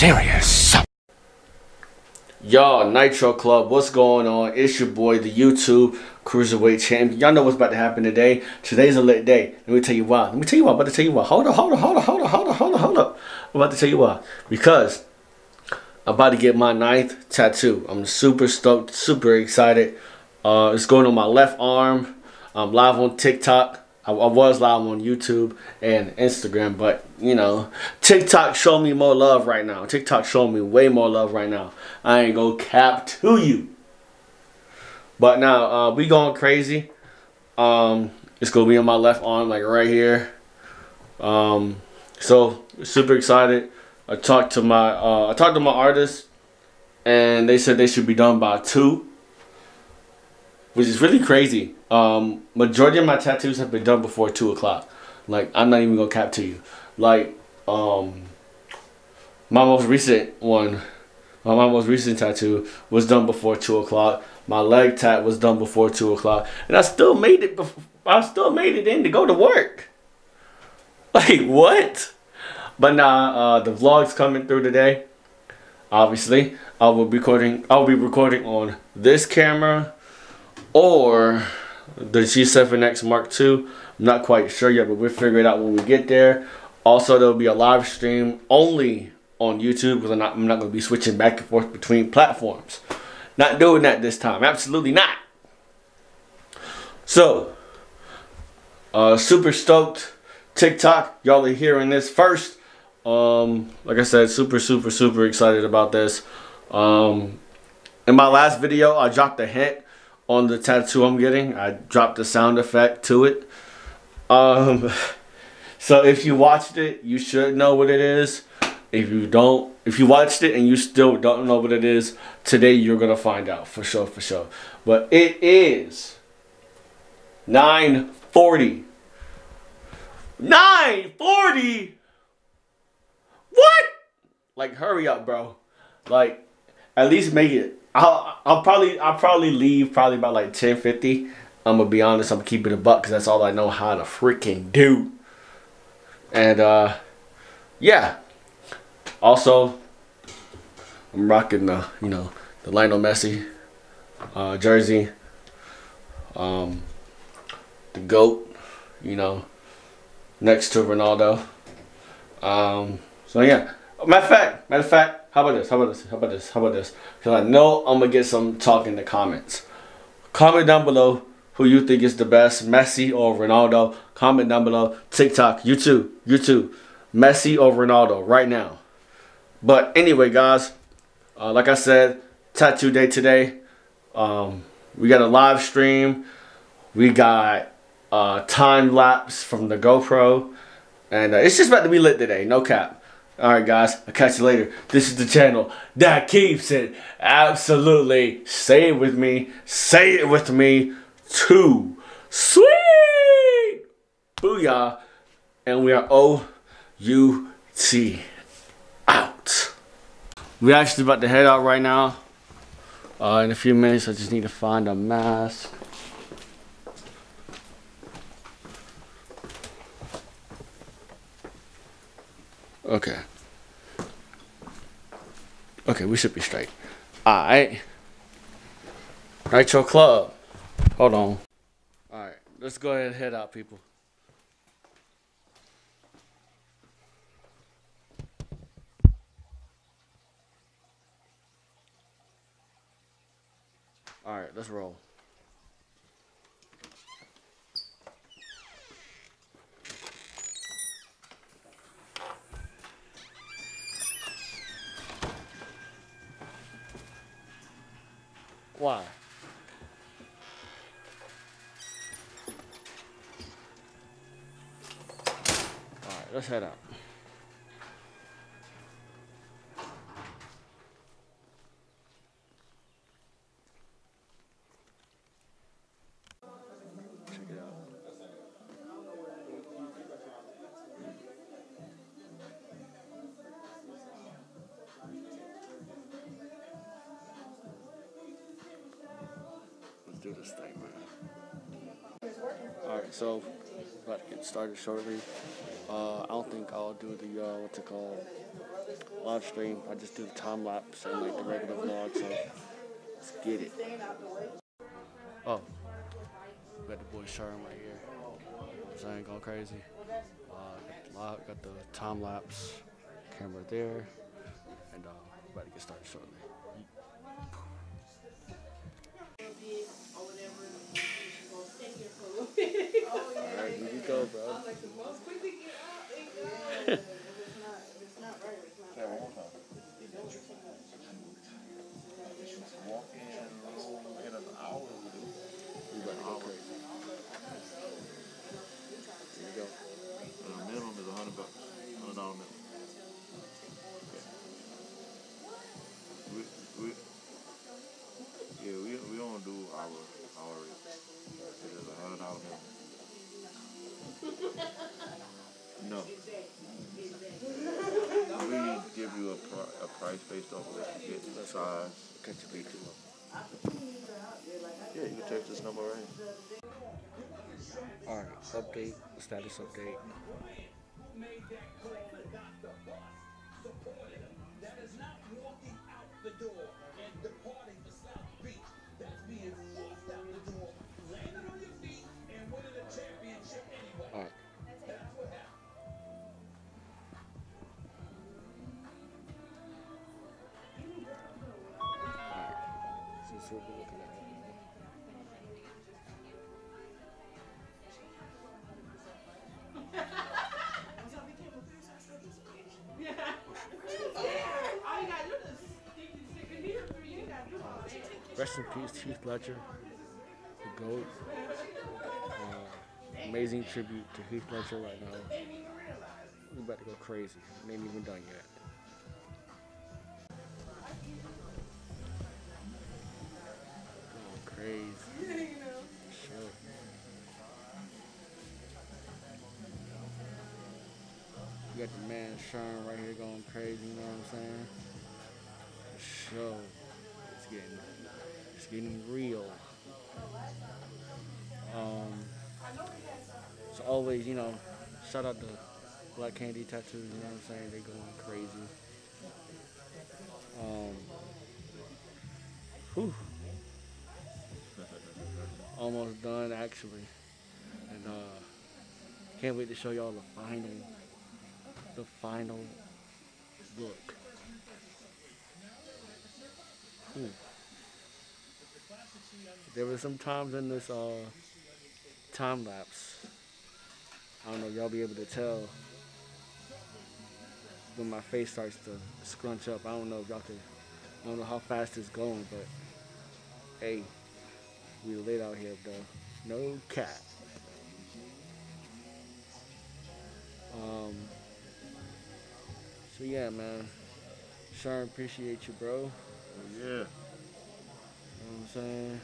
serious. Y'all, Nytro Club, what's going on? It's your boy, the YouTube Cruiserweight Champion. Y'all know what's about to happen today. Today's a lit day. Let me tell you why. Let me tell you why. I'm about to tell you why. Hold up, hold up, hold up, hold up, hold up, hold up, hold up. I'm about to tell you why. Because I'm about to get my ninth tattoo. I'm super stoked, super excited. Uh, it's going on my left arm. I'm live on TikTok. I, I, was live on YouTube and Instagram, but you know, TikTok showing me more love right now. TikTok showing me way more love right now. I ain't gonna cap to you. But now uh, we going crazy. Um, it's gonna be on my left arm, like right here. Um, so super excited. I talked to my uh, I talked to my artist, and they said they should be done by two, which is really crazy. Um, majority of my tattoos have been done before two o'clock. Like I'm not even gonna cap to you. Like um, my most recent one, my most recent tattoo was done before two o'clock. My leg tat was done before two o'clock, and I still made it. I still made it in to go to work. Like what? But nah, uh, the vlog's coming through today. Obviously, I will be recording. I'll be recording on this camera or the G7X Mark II. I'm not quite sure yet, but we'll figure it out when we get there. Also, there'll be a live stream only on YouTube because I'm not, I'm not going to be switching back and forth between platforms. Not doing that this time. Absolutely not. So, uh, super stoked. TikTok, y'all are hearing this first. Um, like I said, super, super, super excited about this. Um, in my last video, I dropped a hint on the tattoo I'm getting. I dropped the sound effect to it. Um, so if you watched it, you should know what it is. If you don't, if you watched it and you still don't know what it is, today you're gonna find out for sure, for sure. But it is 940. 940? What? Like hurry up, bro. Like at least make it I'll I'll probably I'll probably leave probably about like ten fifty. I'm gonna be honest. I'm keeping a buck because that's all I know how to freaking do. And uh, yeah. Also, I'm rocking the you know the Lionel Messi uh, jersey. Um, the goat, you know, next to Ronaldo. Um, so yeah. Matter of fact, matter of fact, how about this? How about this? How about this? How about this? Because I know I'm to get some talk in the comments. Comment down below who you think is the best, Messi or Ronaldo. Comment down below. TikTok, YouTube, YouTube, Messi or Ronaldo right now. But anyway, guys, uh, like I said, tattoo day today. Um, we got a live stream. We got uh, time lapse from the GoPro. And uh, it's just about to be lit today, no cap. Alright guys, I'll catch you later. This is the channel that keeps it absolutely, say it with me, say it with me, too sweet! Booyah! And we are O-U-T out. We're actually about to head out right now. Uh, in a few minutes, I just need to find a mask. Okay. Okay, we should be straight. Alright. Nytro Club. Hold on. Alright, let's go ahead and head out, people. Alright, let's roll. Why? Alright, let's head out. This thing, man. All right, so about to get started shortly. Uh, I don't think I'll do the uh, what's it called live stream. I just do the time lapse and like the regular vlog. So let's get it. Oh, got the boy Sherm right here. I ain't going crazy. Uh, got the live, got the time lapse camera there, and uh, about to get started shortly. Go, bro. No. We give you a, pri- a price based off of what you get, the size. Cut your beat too low. Yeah, you can text this number right here. Alright, update, status update. Alright. What now. Rest in peace, Heath Ledger, the GOAT. Uh, amazing tribute to Heath Ledger right now. We about to go crazy. We ain't even done yet. Going crazy. Sure. You got the man Sean right here going crazy, you know what I'm saying? Show. It's getting it's getting real. Um so always, you know, shout out to Black Kandy Tattoos, you know what I'm saying? They going crazy. Um whew. Almost done actually. And uh can't wait to show y'all the final the final look. Hmm. There were some times in this uh, time lapse. I don't know y'all be able to tell when my face starts to scrunch up. I don't know if y'all can. I don't know how fast it's going, but hey, we lit out here though. No cat. Um. So yeah, man. Sure appreciate you, bro. Yeah. You know what I'm saying?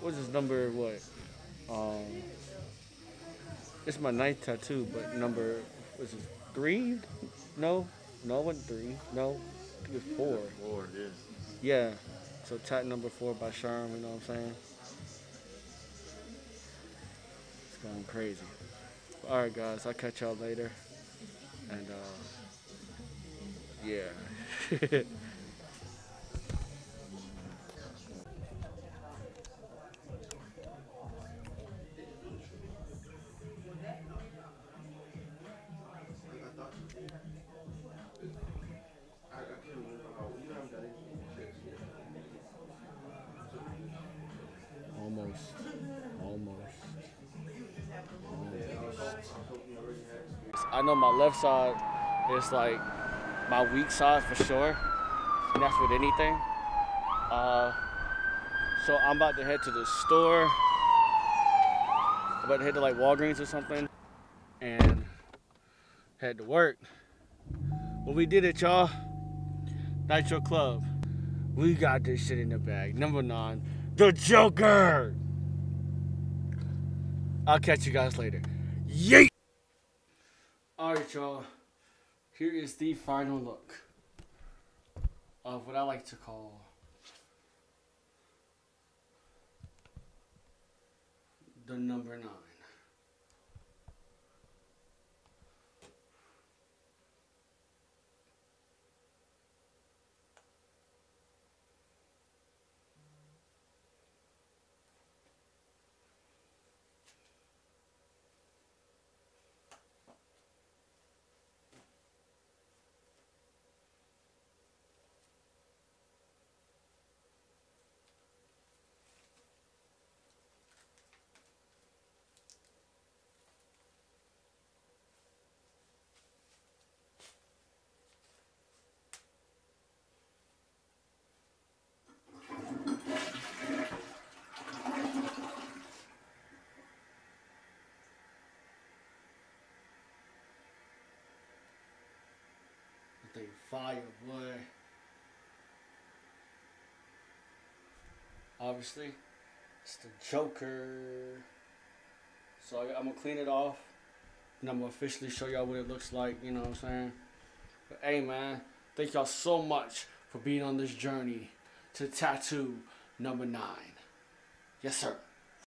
What's this number? What? Um, it's my ninth tattoo, but number was it three? No, no, it wasn't three. No, I think it's four. Four, yeah. Yeah. So tat number four by Sherm. You know what I'm saying? It's going crazy. All right, guys. I'll catch y'all later. And uh, yeah. I know my left side is like my weak side for sure. And that's with anything. Uh, so I'm about to head to the store. I'm about to head to like Walgreens or something and head to work. But we did it, y'all. Nytro Club. We got this shit in the bag. Number nine, the Joker. I'll catch you guys later. Yeet! Alright, y'all. Here is the final look of what I like to call the number nine. They fire, boy. Obviously, it's the Joker. So I, I'm gonna clean it off, and I'm gonna officially show y'all what it looks like. You know what I'm saying? But hey, man, thank y'all so much for being on this journey to tattoo number nine. Yes, sir.